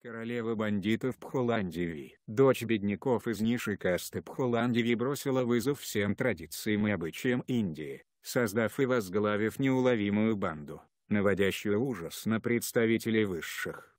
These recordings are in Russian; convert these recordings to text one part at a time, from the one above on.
Королева бандитов Пхоландиви, дочь бедняков из низшей касты Пхоландиви бросила вызов всем традициям и обычаям Индии, создав и возглавив неуловимую банду, наводящую ужас на представителей высших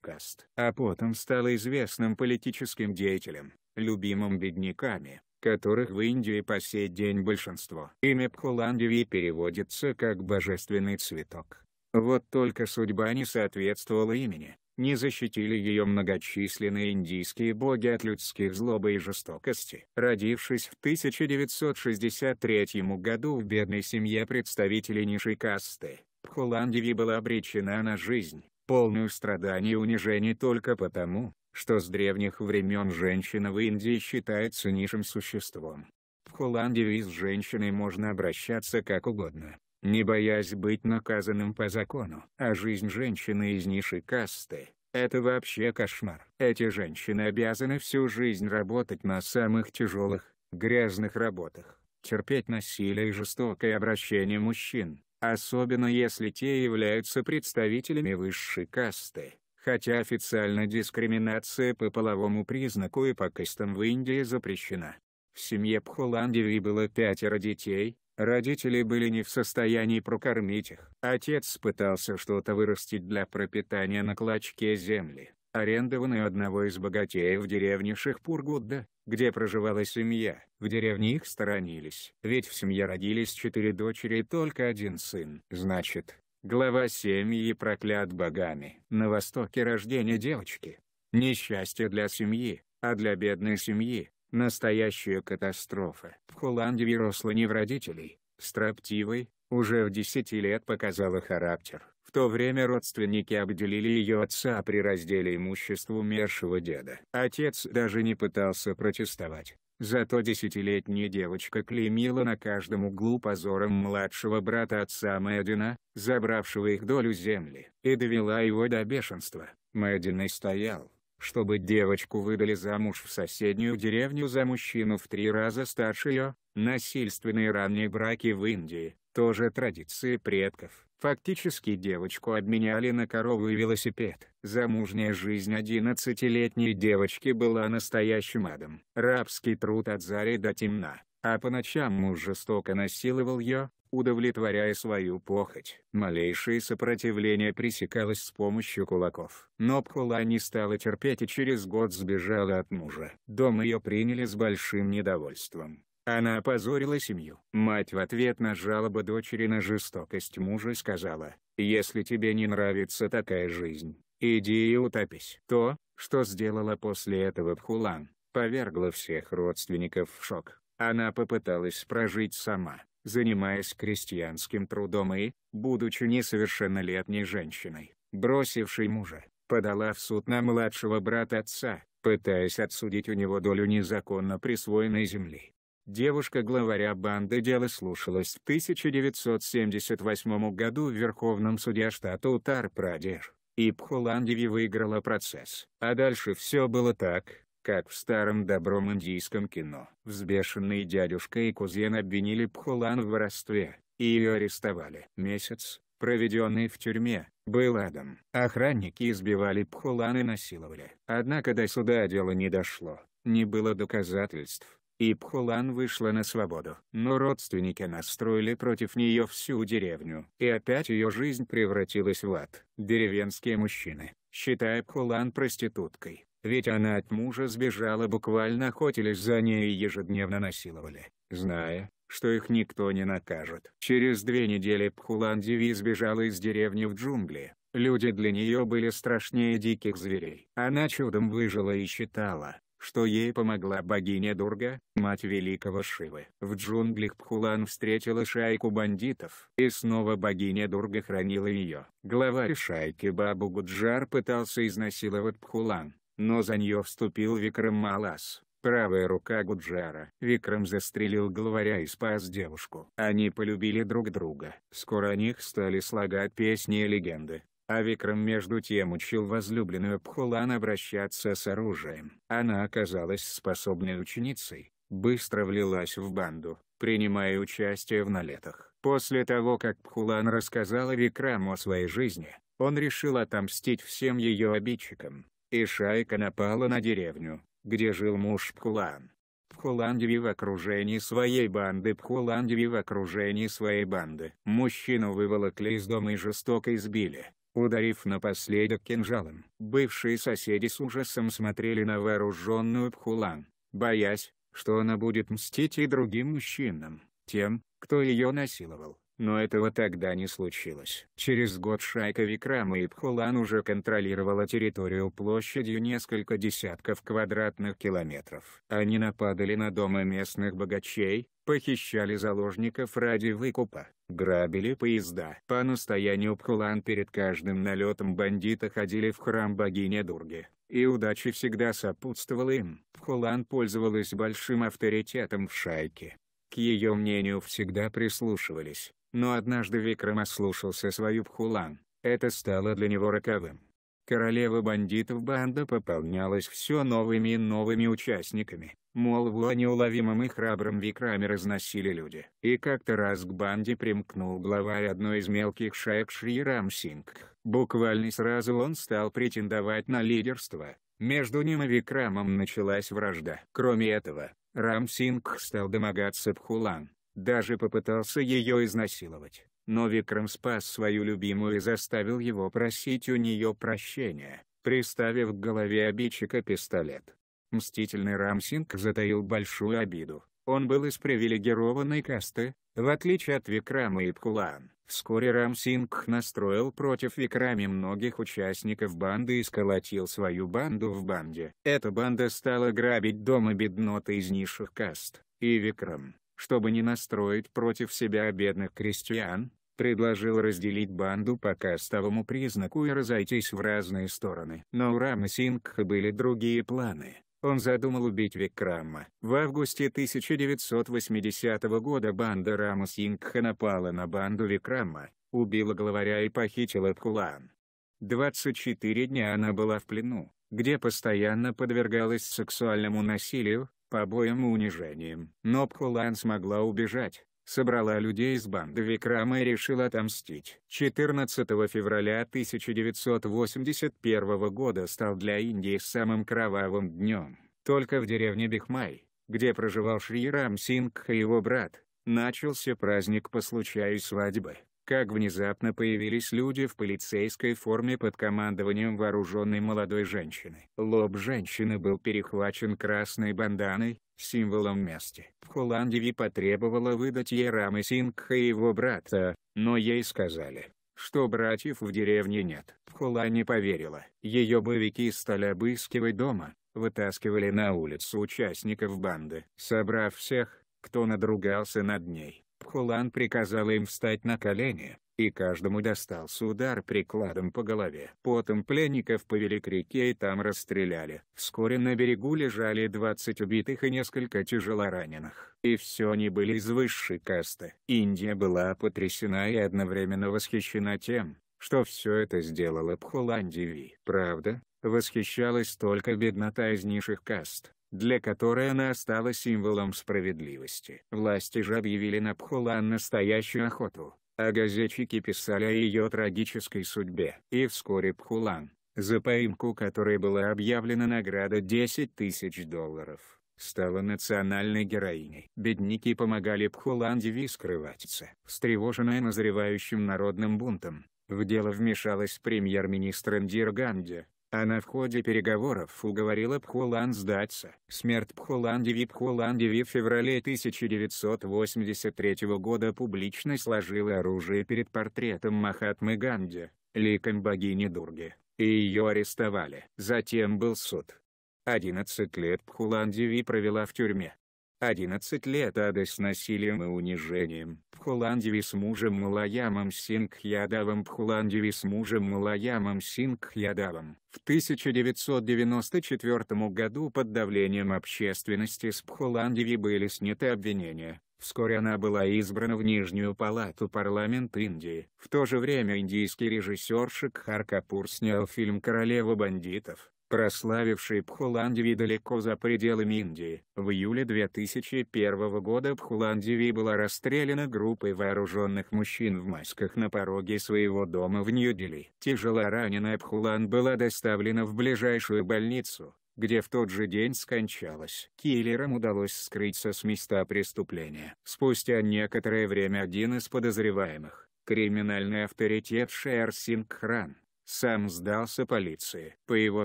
каст. А потом стала известным политическим деятелем, любимым бедняками, которых в Индии по сей день большинство. Имя Пхоландиви переводится как «божественный цветок». Вот только судьба не соответствовала имени, не защитили ее многочисленные индийские боги от людских злобы и жестокости. Родившись в 1963 году в бедной семье представителей низшей касты, Пхоландиви была обречена на жизнь, полную страданий и унижений только потому, что с древних времен женщина в Индии считается низшим существом. В Холландии с женщиной можно обращаться как угодно, не боясь быть наказанным по закону. А жизнь женщины из низшей касты – это вообще кошмар. Эти женщины обязаны всю жизнь работать на самых тяжелых, грязных работах, терпеть насилие и жестокое обращение мужчин, особенно если те являются представителями высшей касты, хотя официально дискриминация по половому признаку и по кастам в Индии запрещена. В семье Пхоландеви было пятеро детей, родители были не в состоянии прокормить их. Отец пытался что-то вырастить для пропитания на клочке земли, арендованной одного из богатеев деревни Шихпургудда, где проживала семья. В деревне их сторонились. Ведь в семье родились четыре дочери и только один сын. Значит, глава семьи проклят богами. На востоке рождение девочки. Несчастье для семьи, а для бедной семьи – настоящая катастрофа. В Холландии росла не в родителей, строптивой, уже в десяти лет показала характер. В то время родственники обделили ее отца при разделе имущества умершего деда. Отец даже не пытался протестовать. Зато десятилетняя девочка клеймила на каждом углу позором младшего брата отца Мэддина, забравшего их долю земли, и довела его до бешенства. Мэддин стоял, чтобы девочку выдали замуж в соседнюю деревню за мужчину в три раза старше ее, насильственные ранние браки в Индии, тоже традиции предков. Фактически девочку обменяли на корову и велосипед. Замужняя жизнь 11-летней девочки была настоящим адом. Рабский труд от зари до темна, а по ночам муж жестоко насиловал ее, удовлетворяя свою похоть. Малейшее сопротивление пресекалось с помощью кулаков. Но Пхула не стала терпеть и через год сбежала от мужа. Дом ее приняли с большим недовольством. Она опозорила семью. Мать в ответ на жалобы дочери на жестокость мужа сказала, «Если тебе не нравится такая жизнь, иди и утопись». То, что сделала после этого Пхулан, повергло всех родственников в шок. Она попыталась прожить сама, занимаясь крестьянским трудом и, будучи несовершеннолетней женщиной, бросившей мужа, подала в суд на младшего брата отца, пытаясь отсудить у него долю незаконно присвоенной земли. Девушка-главаря банды дело слушалось в 1978 году в Верховном суде штата Утар-Прадеш, и Пхоландеви выиграла процесс. А дальше все было так, как в старом добром индийском кино. Взбешенный дядюшка и кузен обвинили Пхолан в воровстве, и ее арестовали. Месяц, проведенный в тюрьме, был адом. Охранники избивали Пхолан и насиловали. Однако до суда дело не дошло, не было доказательств и Пхулан вышла на свободу. Но родственники настроили против нее всю деревню. И опять ее жизнь превратилась в ад. Деревенские мужчины, считая Пхулан проституткой, ведь она от мужа сбежала буквально охотились за ней и ежедневно насиловали, зная, что их никто не накажет. Через две недели Пхулан Диви сбежала из деревни в джунгли. Люди для нее были страшнее диких зверей. Она чудом выжила и считала, что ей помогла богиня Дурга, мать великого Шивы. В джунглях Пхулан встретила шайку бандитов, и снова богиня Дурга хранила ее. Главарь шайки Бабу Гуджар пытался изнасиловать Пхулан, но за нее вступил Викрам Малас, правая рука Гуджара. Викрам застрелил главаря и спас девушку. Они полюбили друг друга. Скоро о них стали слагать песни и легенды. А Викрам между тем учил возлюбленную Пхулан обращаться с оружием. Она оказалась способной ученицей, быстро влилась в банду, принимая участие в налетах. После того как Пхулан рассказала Викраму о своей жизни, Он решил отомстить всем ее обидчикам, и шайка напала на деревню, где жил муж Пхулан. Пхуландеви в окружении своей банды Пхуландеви в окружении своей банды. Мужчину выволокли из дома и жестоко избили, ударив напоследок кинжалом. Бывшие соседи с ужасом смотрели на вооруженную Пхулан, боясь, что она будет мстить и другим мужчинам, тем, кто ее насиловал. Но этого тогда не случилось. Через год шайка Викрама и Пхулан уже контролировала территорию площадью несколько десятков квадратных километров. Они нападали на дома местных богачей, похищали заложников ради выкупа, грабили поезда. По настоянию Пхулан перед каждым налетом бандиты ходили в храм богини Дурги, и удача всегда сопутствовала им. Пхулан пользовалась большим авторитетом в шайке. К ее мнению всегда прислушивались. Но однажды Викрам ослушался свою Пхулан, это стало для него роковым. Королева бандитов банда пополнялась все новыми и новыми участниками. Молву о неуловимом и храбром Викраме разносили люди. И как-то раз к банде примкнул главарь одной из мелких шаек Шри Рам Сингх. Буквально сразу он стал претендовать на лидерство. Между ним и Викрамом началась вражда. Кроме этого, Рам Сингх стал домогаться Пхулан, даже попытался ее изнасиловать, но Викрам спас свою любимую и заставил его просить у нее прощения, приставив к голове обидчика пистолет. Мстительный Рамсинг затаил большую обиду. Он был из привилегированной касты, в отличие от Викрама и Пхулан. Вскоре Рамсинг настроил против Викрами многих участников банды и сколотил свою банду в банде. Эта банда стала грабить дома бедноты из низших каст, и Викрам, чтобы не настроить против себя бедных крестьян, предложил разделить банду по кастовому признаку и разойтись в разные стороны. Но у Рама Сингха были другие планы. Он задумал убить Викрама. В августе 1980 года банда Рама Сингха напала на банду Викрама, убила главаря и похитила Пхулан. 24 дня она была в плену, где постоянно подвергалась сексуальному насилию, побоям и унижением. Но Пхулан смогла убежать, собрала людей из банды Викрама и решила отомстить. 14 февраля 1981 года стал для Индии самым кровавым днем. Только в деревне Бихмай, где проживал Шри Рам Сингх и его брат, начался праздник по случаю свадьбы как внезапно появились люди в полицейской форме под командованием вооруженной молодой женщины. Лоб женщины был перехвачен красной банданой, символом мести. Пхуландеви потребовала выдать ей Рамы Сингха и его брата, но ей сказали, что братьев в деревне нет. Пхула не поверила. Ее боевики стали обыскивать дома, вытаскивали на улицу участников банды. Собрав всех, кто надругался над ней, Пхулан приказала им встать на колени, и каждому достался удар прикладом по голове. Потом пленников повели к реке и там расстреляли. Вскоре на берегу лежали 20 убитых и несколько тяжелораненых. И все они были из высшей касты. Индия была потрясена и одновременно восхищена тем, что все это сделала Пхуландиви. Правда, восхищалась только беднота из низших каст для которой она стала символом справедливости. Власти же объявили на Пхулан настоящую охоту, а газетчики писали о ее трагической судьбе. И вскоре Пхулан, за поимку которой была объявлена награда 10 тысяч долларов, стала национальной героиней. Бедняки помогали Пхуландеви скрываться. Встревоженная назревающим народным бунтом, в дело вмешалась премьер-министр Индира Ганди, она в ходе переговоров уговорила Пхулан сдаться. Смерть Пхуландеви Пхуландеви в феврале 1983 года публично сложила оружие перед портретом Махатмы Ганди, ликом богини Дурги, и ее арестовали. Затем был суд. 11 лет Пхуландеви провела в тюрьме. 11 лет ада с насилием и унижением. Пхуландеви с мужем Малаямом Сингхьядавом Пхуландеви с мужем Малаямом Сингхьядавом. В 1994 году под давлением общественности с Пхуландеви были сняты обвинения, Вскоре она была избрана в Нижнюю палату парламента Индии. В то же время индийский режиссер Шикхар Капур снял фильм «Королева бандитов», прославивший Пхуландеви далеко за пределами Индии. В июле 2001 года Пхуландеви была расстреляна группой вооруженных мужчин в масках на пороге своего дома в Нью-Дели. Тяжело раненая Пхулан была доставлена в ближайшую больницу, где в тот же день скончалась. Киллерам удалось скрыться с места преступления. Спустя некоторое время один из подозреваемых, криминальный авторитет Шер Сингхран, сам сдался полиции. По его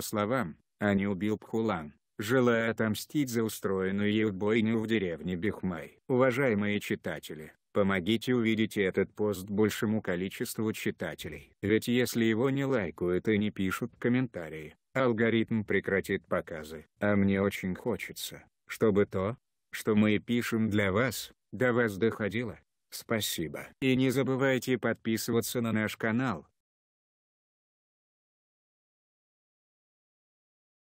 словам, не убил Пхулан, желая отомстить за устроенную ей бойню в деревне Бихмай. Уважаемые читатели, помогите увидеть этот пост большему количеству читателей. Ведь если его не лайкают и не пишут комментарии, алгоритм прекратит показы. А мне очень хочется, чтобы то, что мы пишем для вас, до вас доходило. Спасибо. И не забывайте подписываться на наш канал,